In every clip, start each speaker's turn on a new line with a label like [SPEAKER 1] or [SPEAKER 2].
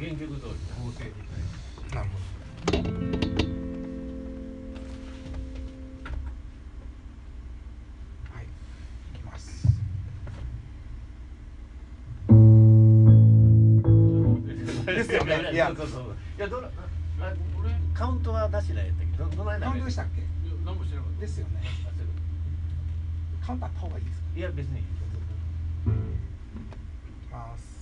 [SPEAKER 1] 原曲通り構成的
[SPEAKER 2] なるほどはい。い。きます。です。よねい。や
[SPEAKER 1] そうそうい。やどのあ俺カウントは出してない。やったけどどどない。な
[SPEAKER 2] カウントでしたっけ
[SPEAKER 1] 何もしてなかった
[SPEAKER 2] です。よねカウントあった方がい。い。です。か
[SPEAKER 1] い。や別に
[SPEAKER 2] い。きます。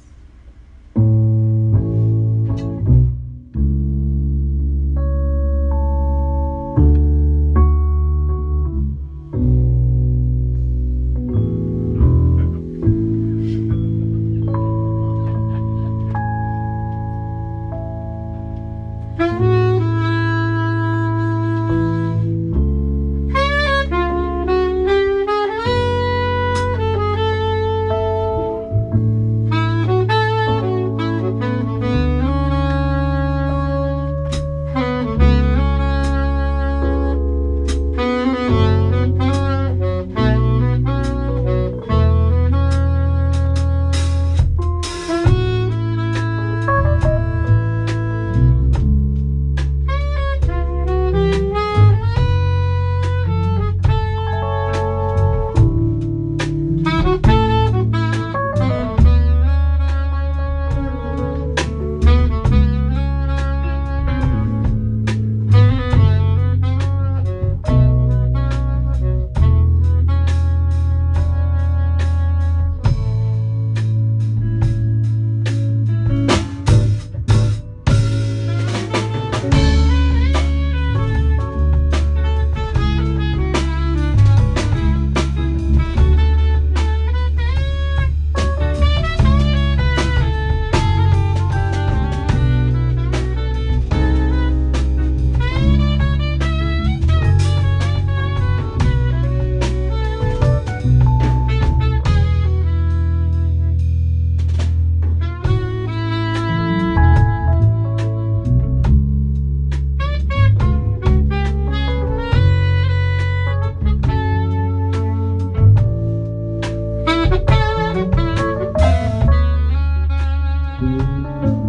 [SPEAKER 1] Música